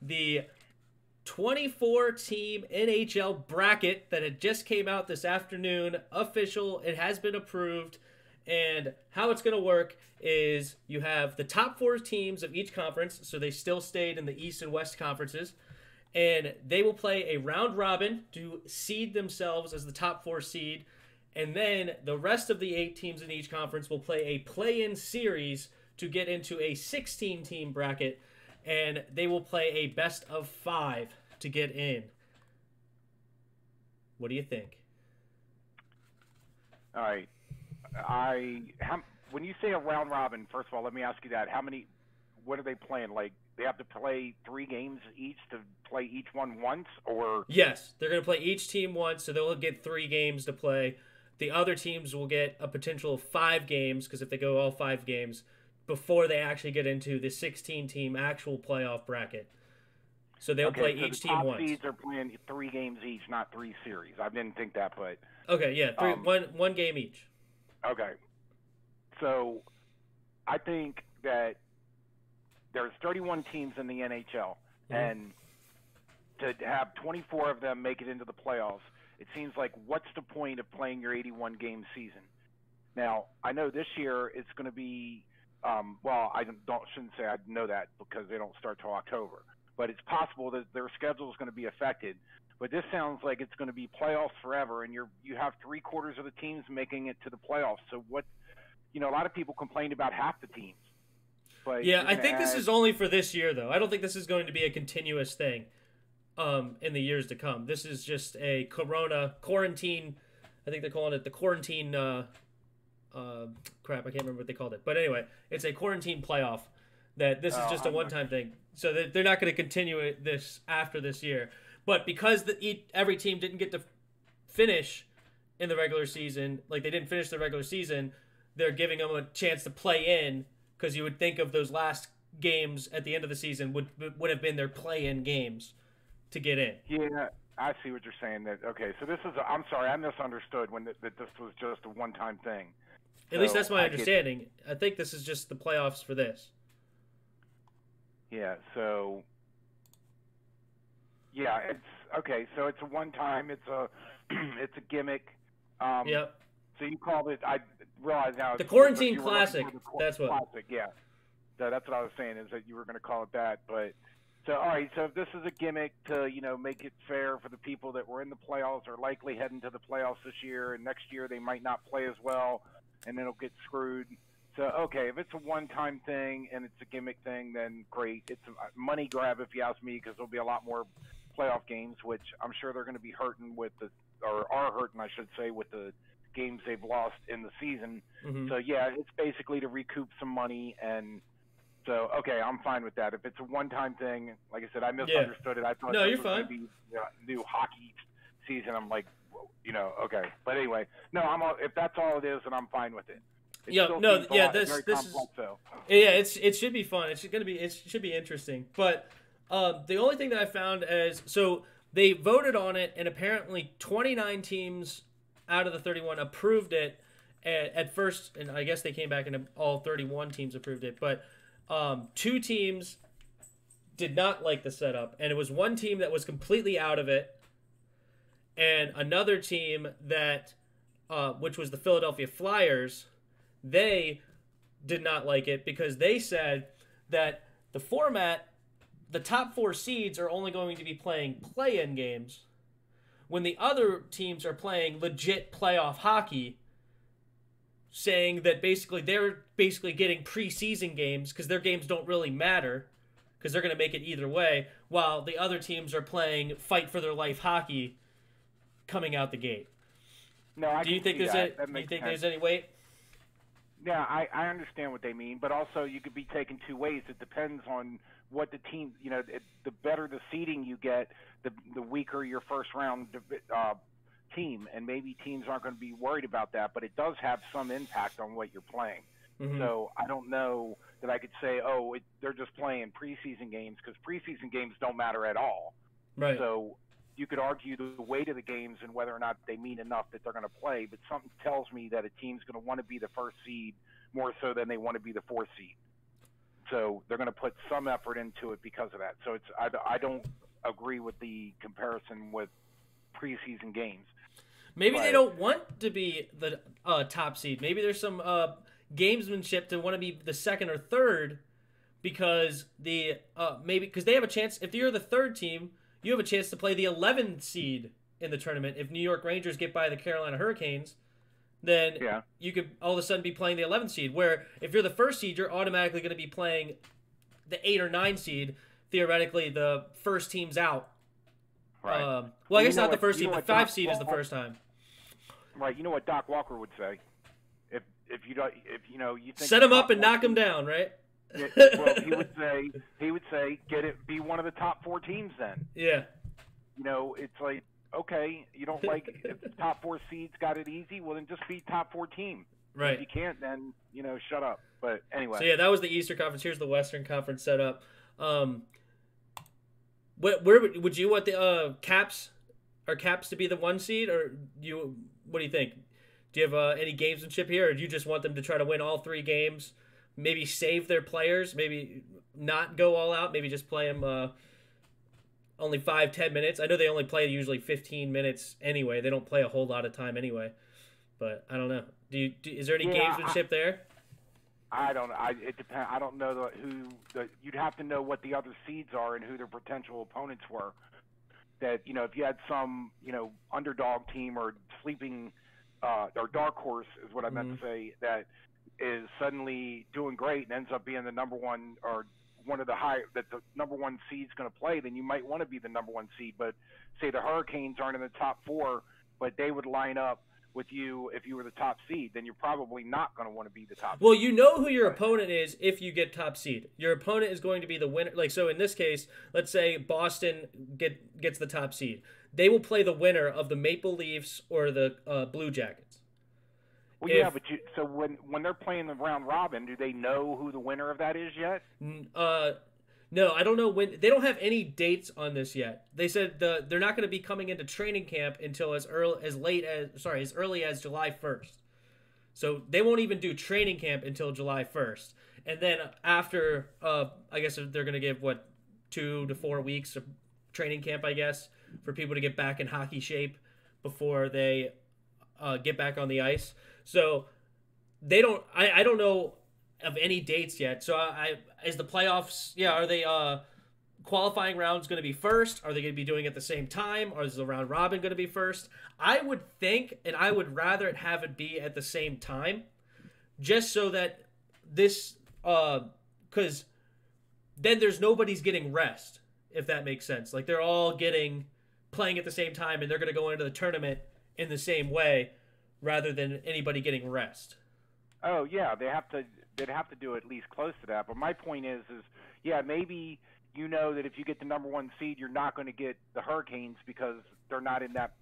the 24 team NHL bracket that had just came out this afternoon. Official, it has been approved. And how it's going to work is you have the top four teams of each conference, so they still stayed in the East and West conferences, and they will play a round robin to seed themselves as the top four seed. And then the rest of the eight teams in each conference will play a play in series to get into a 16 team bracket, and they will play a best of five to get in. What do you think? All right. I how, when you say a round robin, first of all, let me ask you that. How many? What are they playing? Like they have to play three games each to play each one once, or Yes, they're going to play each team once, so they'll get three games to play. The other teams will get a potential of five games because if they go all five games before they actually get into the 16 team actual playoff bracket. So they'll okay, play so each the team top once. seeds are playing three games each, not three series. I didn't think that, but Okay, yeah, three, Um, one one game each. Okay. So I think that there's 31 teams in the NHL, Mhm. and to have 24 of them make it into the playoffs, it seems like what's the point of playing your 81 game season? Now I know this year it's going to be. Um, well, I don't don't- shouldn't say I know that because they don't start till October, but it's possible that their schedule is going to be affected. But this sounds like it's going to be playoffs forever, and you're you have three quarters of the teams making it to the playoffs. So what? You know, a lot of people complained about half the teams. But Yeah, I think this is only for this year though. I don't think this is going to be a continuous thing um in the years to come. This is just a corona quarantine I think they're calling it the quarantine uh uh crap, I can't remember what they called it. But anyway, it's a quarantine playoff that this is Oh, just a I'm not- one-time thing. So they- they're not going to continue it this after this year. But because the every team didn't get to finish in the regular season, like they didn't finish the regular season, they're giving them a chance to play in because you would think of those last games at the end of the season would would have been their play-in games to get in. Yeah, I see what you're saying. That okay. So this is. A, I'm sorry, I misunderstood when that, that this was just a one-time thing. At least that's my I understanding. I think this is just the playoffs for this. Yeah. So. Yeah, it's okay. So it's a one-time. It's a. it's a gimmick. Um, Yep. So you called it. I realize now. The Quarantine Classic, the that's what- Classic. Yeah. So that's what I was saying is that you were going to call it that, but. So all right, so if this is a gimmick to you know make it fair for the people that were in the playoffs or likely heading to the playoffs this year, and next year they might not play as well, and it'll get screwed. So okay, if it's a one-time thing and it's a gimmick thing, then great. It's a money grab if you ask me, because there'll be a lot more playoff games, which I'm sure they're going to be hurting with the or are hurting, I should say, with the games they've lost in the season. hmm So yeah, it's basically to recoup some money and. So okay, I'm fine with that. If it's a one-time thing, like I said, I misunderstood it. I thought No, you're was gonna fine. Be, uh, new hockey season. I'm like, you know, okay. But anyway, no, I'm all, if that's all it is, then I'm fine with it. It Yeah, no, yeah, this- this is- though. Yeah, it's it should be fun. It's gonna be it should be interesting. But um, the only thing that I found is so they voted on it, and apparently 29 teams out of the 31 approved it at, at first, and I guess they came back and all 31 teams approved it. But um, two teams did not like the setup, and it was one team that was completely out of it, and another team that, uh, which was the Philadelphia Flyers, they did not like it because they said that the format, the top four seeds are only going to be playing play in games when the other teams are playing legit playoff hockey, saying that basically they're basically getting preseason games because their games don't really matter because they're going to make it either way, while the other teams are playing fight for their life hockey coming out the gate. No, I Do you think there's that. any, That do you think sense. there's any weight? Yeah, I, I understand what they mean, but also you could be taken two ways. It depends on what the team, you know, it, the better the seeding you get, the the weaker your first round uh, team, and maybe teams aren't going to be worried about that, but it does have some impact on what you're playing. Mhm. So I don't know that I could say, oh, it, they're just playing preseason games because preseason games don't matter at all. right. So you could argue the weight of the games and whether or not they mean enough that they're going to play, but something tells me that a team's going to want to be the first seed more so than they want to be the fourth seed. So they're going to put some effort into it because of that. So it's I, I don't agree with the comparison with preseason games. Maybe but, they don't want to be the uh, top seed. Maybe there's some uh, gamesmanship to want to be the second or third because the uh, maybe because they have a chance. If you're the third team, you have a chance to play the 11th seed in the tournament. If New York Rangers get by the Carolina Hurricanes, then yeah. you could all of a sudden be playing the 11th seed. Where if you're the first seed, you're automatically going to be playing the eight or nine seed. Theoretically, the first team's out. Right. Um, well, I guess not what, the first seed, but five seed is the first time. Right. You know what Doc Walker would say if if you don't if you know you set him up and knock him down, right? It, well, he would say he would say get it be one of the top four teams then. Yeah. You know, it's like okay, you don't like if the top four seeds got it easy, well then just be top four team. Right. If you can't, then you know, shut up. But anyway. So yeah, that was the Eastern Conference. Here's the Western Conference setup. Um, where, where would you want the uh, Caps or Caps to be the one seed, or you? What do you think? Do you have uh, any gamesmanship here, or do you just want them to try to win all three games? Maybe save their players, maybe not go all out, maybe just play them uh, only five, ten minutes. I know they only play usually fifteen minutes anyway. They don't play a whole lot of time anyway. But I don't know. Do you? Do, is there any yeah, gamesmanship I, there? I don't. I it depends. I don't know the, who. The, you'd have to know what the other seeds are and who their potential opponents were. That you know, if you had some you know underdog team or sleeping uh, or dark horse is what I meant mm-hmm. to say that is suddenly doing great and ends up being the number one or one of the high that the number one seed's going to play, then you might want to be the number one seed. But say the Hurricanes aren't in the top four, but they would line up with you if you were the top seed, then you're probably not going to want to be the top. Well, seed. you know who your opponent is if you get top seed. Your opponent is going to be the winner. Like so, in this case, let's say Boston get gets the top seed. They will play the winner of the Maple Leafs or the uh, Blue Jackets. Well, if, yeah, but you, so when when they're playing the round robin, do they know who the winner of that is yet? Uh, no, I don't know when. They don't have any dates on this yet. They said the they're not going to be coming into training camp until as early as late as sorry as early as July first. So they won't even do training camp until July first, and then after, uh, I guess they're going to give what two to four weeks of training camp, I guess, for people to get back in hockey shape before they uh, get back on the ice. So they don't. I, I don't know of any dates yet. So I, I is the playoffs. Yeah, are they uh qualifying rounds going to be first? Are they going to be doing it at the same time? Or is the round robin going to be first? I would think, and I would rather have it be at the same time, just so that this, uh because then there's nobody's getting rest, if that makes sense. Like they're all getting playing at the same time, and they're going to go into the tournament in the same way, rather than anybody getting rest. Oh yeah, they have to. They'd have to do at least close to that. But my point is, is yeah, maybe you know that if you get the number one seed, you're not going to get the Hurricanes because they're not in that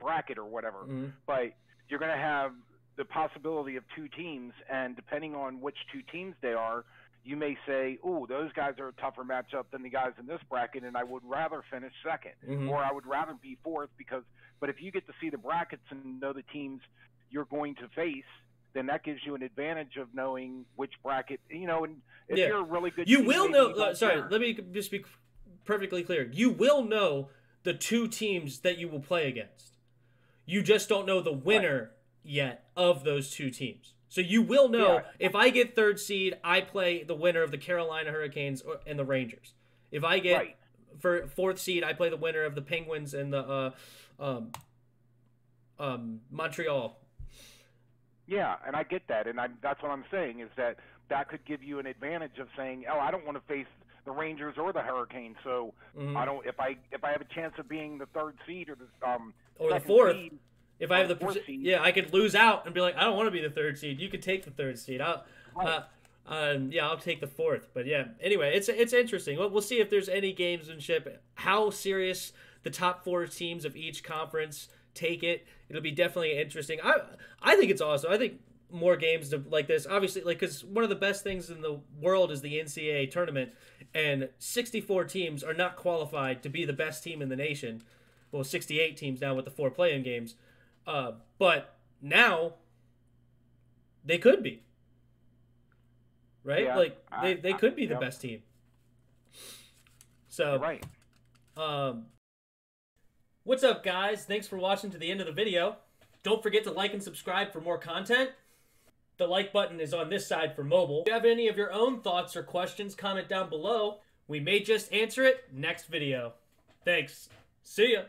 bracket or whatever. Mm-hmm. But you're going to have the possibility of two teams, and depending on which two teams they are, you may say, "Oh, those guys are a tougher matchup than the guys in this bracket, and I would rather finish 2nd mm-hmm. or I would rather be fourth because." But if you get to see the brackets and know the teams you're going to face, then that gives you an advantage of knowing which bracket. You know, and if yeah. you're a really good, you will know. Uh, sorry, let me just be perfectly clear. You will know the two teams that you will play against. You just don't know the winner right. yet of those two teams. So you will know yeah. if I get third seed, I play the winner of the Carolina Hurricanes and the Rangers. If I get right. for fourth seed, I play the winner of the Penguins and the uh, um, um, Montreal yeah, and I get that, and I, that's what I'm saying is that that could give you an advantage of saying, "Oh, I don't want to face the Rangers or the Hurricanes, so mm-hmm. I don't. If I if I have a chance of being the third seed or the um or the fourth, seed, if I have the seed, yeah, I could lose out and be like, I don't want to be the third seed. You could take the third seed. I'll, right. uh, um, yeah, I'll take the fourth. But yeah, anyway, it's it's interesting. We'll, we'll see if there's any gamesmanship. How serious the top four teams of each conference take it. It'll be definitely interesting. I I think it's awesome. I think more games like this, obviously, like because one of the best things in the world is the NCAA tournament, and 64 teams are not qualified to be the best team in the nation. Well, 68 teams now with the four play-in games, uh, but now they could be. right? Yeah, like I- they, they I- could be the yep. best team. So right. um, what's up, guys? Thanks for watching to the end of the video. Don't forget to like and subscribe for more content. The like button is on this side for mobile. If you have any of your own thoughts or questions, comment down below. We may just answer it next video. Thanks. See ya.